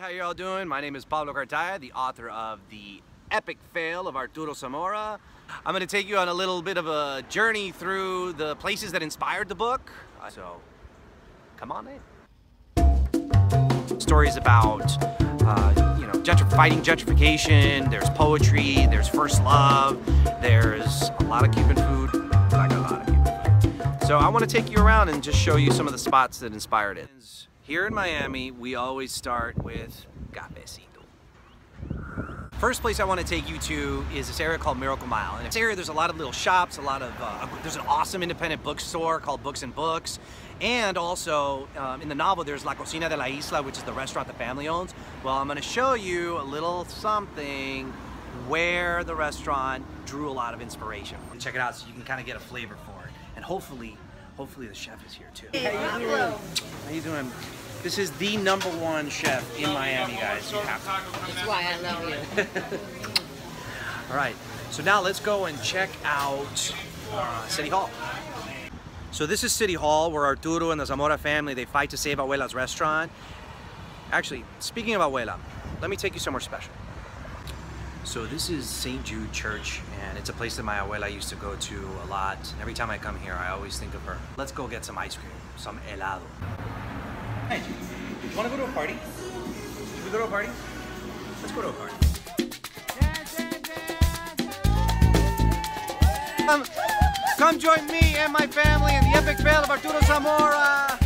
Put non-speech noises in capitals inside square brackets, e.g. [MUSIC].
How you all doing? My name is Pablo Cartaya, the author of The Epic Fail of Arturo Zamora. I'm going to take you on a little bit of a journey through the places that inspired the book. So, come on in. Stories about, uh, you know, gentr fighting gentrification, there's poetry, there's first love, there's a lot of Cuban food. Got a lot of Cuban food. So I want to take you around and just show you some of the spots that inspired it. Here in Miami, we always start with cafecito. First place I want to take you to is this area called Miracle Mile. In this area, there's a lot of little shops, a lot of, uh, there's an awesome independent bookstore called Books and Books. And also, um, in the novel, there's La Cocina de la Isla, which is the restaurant the family owns. Well, I'm going to show you a little something where the restaurant drew a lot of inspiration. Check it out so you can kind of get a flavor for it. And hopefully, hopefully the chef is here too. How you doing? How you doing? This is the number one chef in Miami, guys. You have to. That's why I love you. [LAUGHS] All right, so now let's go and check out uh, City Hall. So this is City Hall, where Arturo and the Zamora family, they fight to save Abuela's restaurant. Actually, speaking of Abuela, let me take you somewhere special. So this is St. Jude Church, and it's a place that my abuela used to go to a lot. And every time I come here, I always think of her. Let's go get some ice cream, some helado. Hey, you want to go to a party? Should we go to a party? Let's go to a party. Come, come join me and my family in the epic fail of Arturo Zamora.